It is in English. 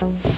Bye.